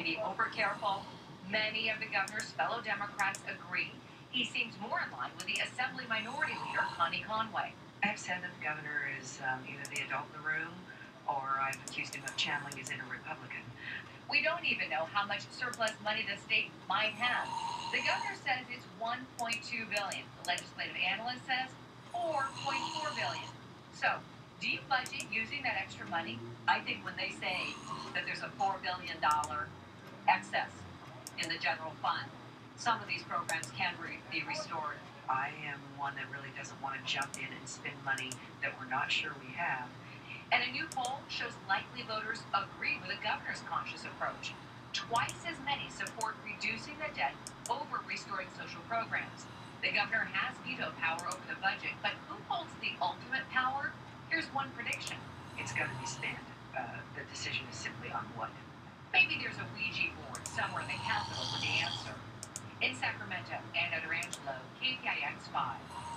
may be over careful. Many of the governor's fellow Democrats agree. He seems more in line with the Assembly Minority Leader, Connie Conway. I've said that the governor is um, either the adult in the room or I've accused him of channeling his inner Republican. We don't even know how much surplus money the state might have. The governor says it's 1.2 billion. The legislative analyst says 4.4 billion. So, do you budget using that extra money? I think when they say that there's a $4 billion excess in the general fund, some of these programs can re- be restored. I am one that really doesn't want to jump in and spend money that we're not sure we have. And a new poll shows likely voters agree with the governor's conscious approach. Twice as many support reducing the debt over restoring social programs. The governor has veto power over the budget, but who holds the ultimate power? Here's one prediction. It's going to be spent. Uh, the decision is simply on what. Maybe there's a Ouija board somewhere in the Capitol with the answer. In Sacramento, Ann Notarangelo, KPIX 5.